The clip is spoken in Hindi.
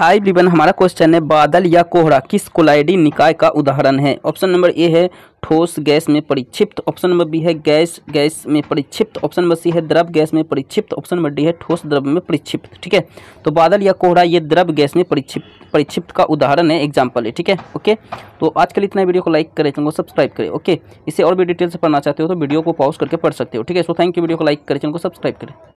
हाई विवन हमारा क्वेश्चन है, बादल या कोहरा? किस कोलाइडी निकाय का उदाहरण है? ऑप्शन नंबर ए है, ठोस गैस में परिक्षिप्त। ऑप्शन नंबर बी है, गैस गैस में परिक्षिप्त। ऑप्शन नंबर सी है, द्रव गैस में परिक्षिप्त। ऑप्शन नंबर डी है, ठोस द्रव में परिक्षिप्त। ठीक है? तो बादल या कोहरा, ये द्रव गैस में परिक्षिप्त परिक्षिप्त का उदाहरण है एग्ज़ाम्पल है, ठीक है? ओके? तो आज के लिए इतना वीडियो को लाइक करें, चैनल को सब्सक्राइब करें, ओके? इसे और भी डिटेल से पढ़ना चाहते हो तो वीडियो को पॉज करके पढ़ सकते हो, ठीक है? सो थैंक यू वीडियो को लाइक करें, चैनल को सब्सक्राइब करें।